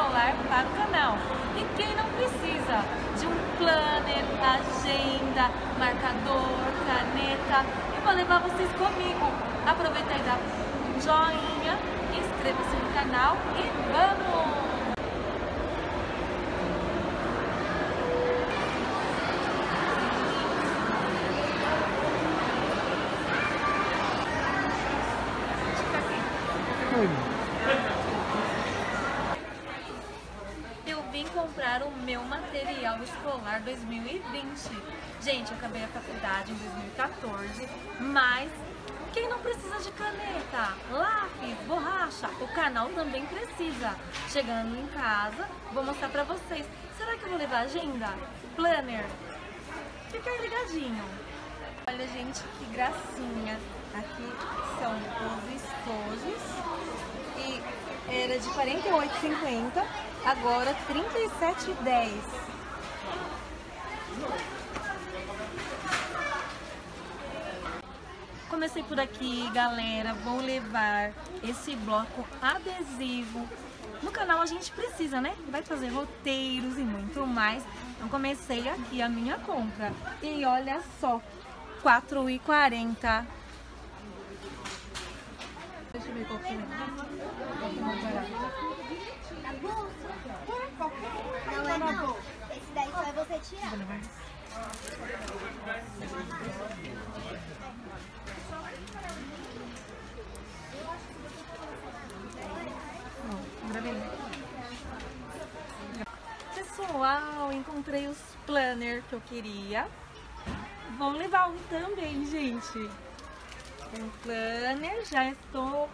escolar para o canal. E quem não precisa de um planner, agenda, marcador, caneta, eu vou levar vocês comigo. Aproveita e dá um joinha, inscreva-se no canal e vamos! Eu vim comprar o meu escolar 2020. Gente, eu acabei a faculdade em 2014, mas quem não precisa de caneta, lápis, borracha, o canal também precisa. Chegando em casa, vou mostrar pra vocês. Será que eu vou levar agenda? Planner? Fica aí ligadinho. Olha, gente, que gracinha. Aqui são os estojos. E era de R$ 48,50, agora R$ 37,10. Comecei por aqui, galera. Vou levar esse bloco adesivo. No canal a gente precisa, né? Vai fazer roteiros e muito mais. Então comecei aqui a minha compra. E olha só, R$ 4,40. Deixa eu ver qual que é. Na bolsa? Não é não. Esse daí só é você tirar. Vou levar esse. Ó, gravei. Pessoal, encontrei os planner que eu queria. Vamos levar um também, gente. Um planner, já estou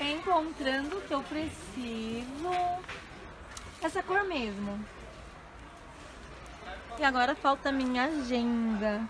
encontrando o que eu preciso. Essa cor mesmo. E agora falta a minha agenda.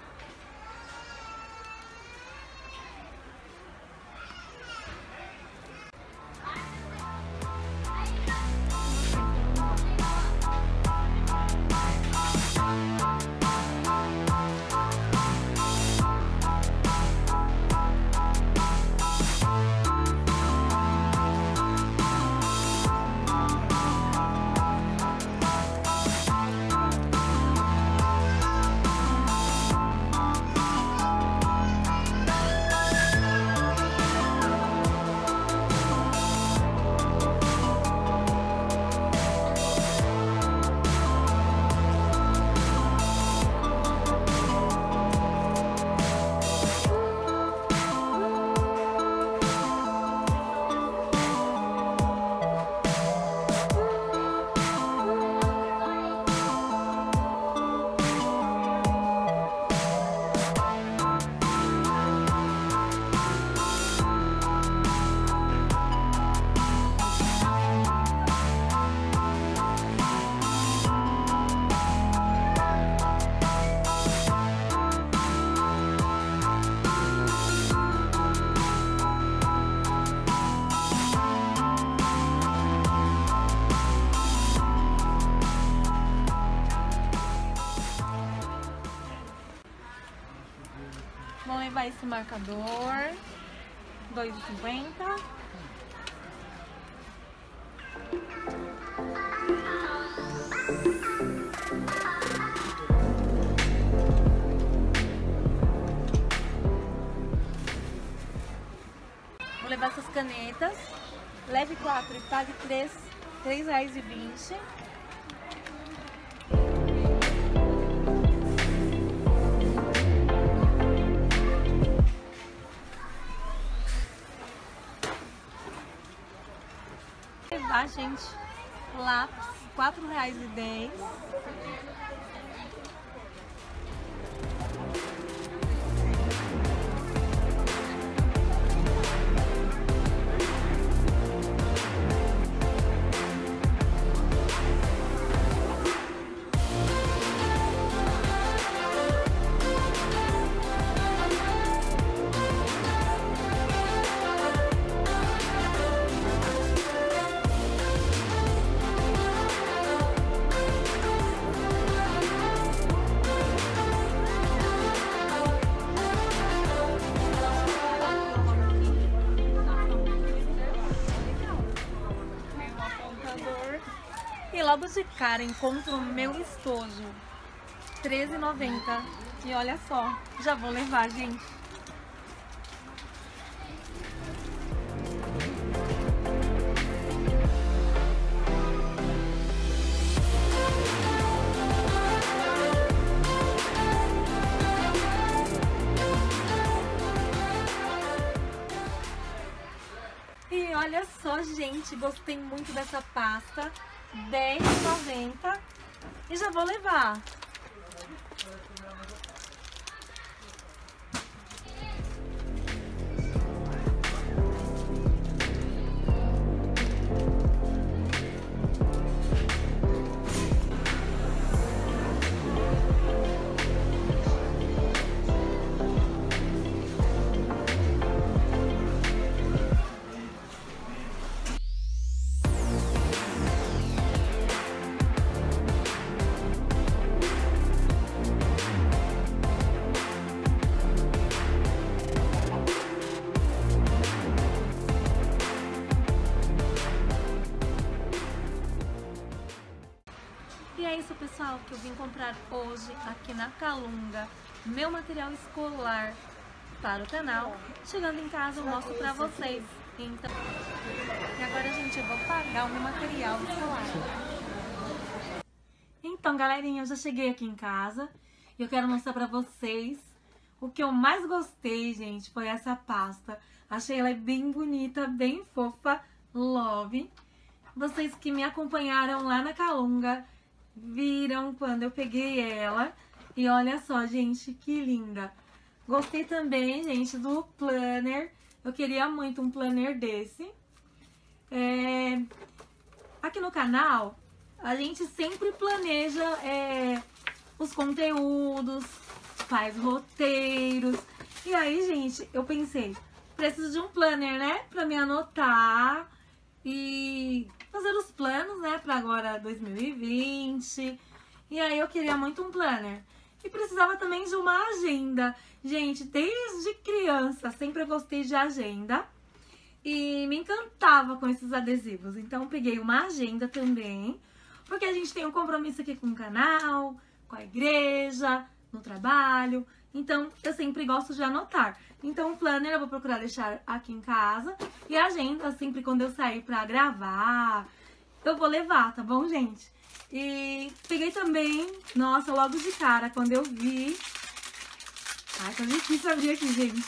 levar esse marcador. 2,50. Vou levar essas canetas. Leve 4 e pague 3, reais e vinte. tá, gente? Lápis, R$ 4,10. Logo de cara encontro meu estojo. R$13,90. E olha só, já vou levar, gente. E olha só, gente, gostei muito dessa pasta. R$10,90 e já vou levar. Pessoal, que eu vim comprar hoje aqui na Calunga. Meu material escolar para o canal. Chegando em casa eu mostro pra vocês. Então, e agora, gente, eu vou pagar o meu material escolar. Então, galerinha, eu já cheguei aqui em casa. E eu quero mostrar pra vocês o que eu mais gostei, gente, foi essa pasta. Achei ela bem bonita, bem fofa, love. Vocês que me acompanharam lá na Calunga viram quando eu peguei ela. E olha só, gente, que linda. Gostei também, gente, do planner. Eu queria muito um planner desse. É... Aqui no canal, a gente sempre planeja é, os conteúdos, faz roteiros. E aí, gente, eu pensei, preciso de um planner, né? Pra me anotar e fazer os planos, né, para agora 2020. E aí eu queria muito um planner. E precisava também de uma agenda. Gente, desde criança sempre gostei de agenda. E me encantava com esses adesivos. Então peguei uma agenda também. Porque a gente tem um compromisso aqui com o canal, com a igreja, no trabalho. Então, eu sempre gosto de anotar. Então, o planner eu vou procurar deixar aqui em casa. E a agenda, sempre quando eu sair pra gravar, eu vou levar, tá bom, gente? E peguei também, nossa, logo de cara, quando eu vi... Ai, tá difícil abrir aqui, gente.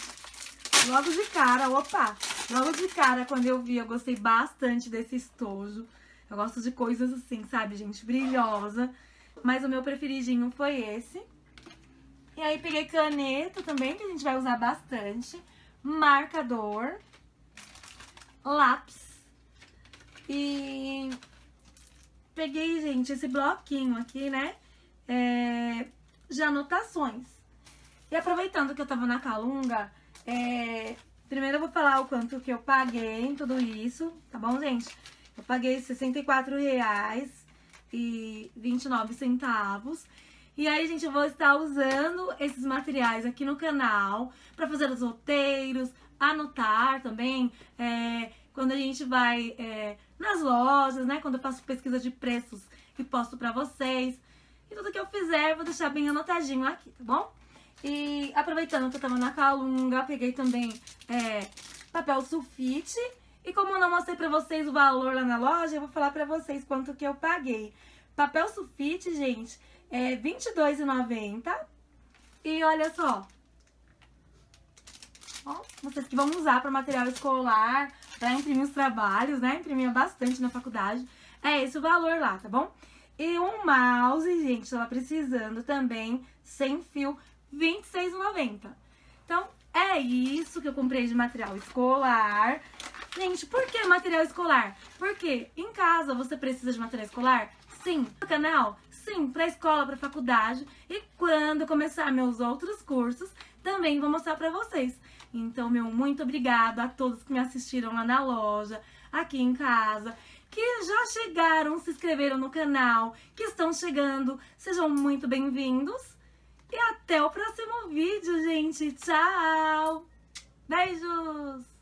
Logo de cara, opa! Logo de cara, quando eu vi, eu gostei bastante desse estojo. Eu gosto de coisas assim, sabe, gente? Brilhosa. Mas o meu preferidinho foi esse. E aí peguei caneta também, que a gente vai usar bastante. Marcador. Lápis. E peguei, gente, esse bloquinho aqui, né? É, de anotações. E aproveitando que eu tava na Calunga, é, primeiro eu vou falar o quanto que eu paguei em tudo isso, tá bom, gente? Eu paguei R$ 64,29 e 29 centavos. Aí, gente, eu vou estar usando esses materiais aqui no canal para fazer os roteiros, anotar também, é, quando a gente vai é, nas lojas, né? Quando eu faço pesquisa de preços e posto para vocês. E tudo que eu fizer, vou deixar bem anotadinho aqui, tá bom? E aproveitando que eu tava na Calunga, peguei também é, papel sulfite. E como eu não mostrei pra vocês o valor lá na loja, eu vou falar pra vocês quanto que eu paguei. Papel sulfite, gente, é R$22,90. E olha só. Ó, vocês que vão usar para material escolar, para imprimir os trabalhos, né? Imprimia bastante na faculdade. É esse o valor lá, tá bom? E um mouse, gente, tava precisando também, sem fio, R$26,90. Então, é isso que eu comprei de material escolar. Gente, por que material escolar? Porque em casa você precisa de material escolar? Sim. No canal? Sim, para escola, para faculdade. E quando começar meus outros cursos, também vou mostrar para vocês. Então, meu muito obrigado a todos que me assistiram lá na loja, aqui em casa, que já chegaram, se inscreveram no canal, que estão chegando. Sejam muito bem-vindos. E até o próximo vídeo, gente. Tchau! Beijos!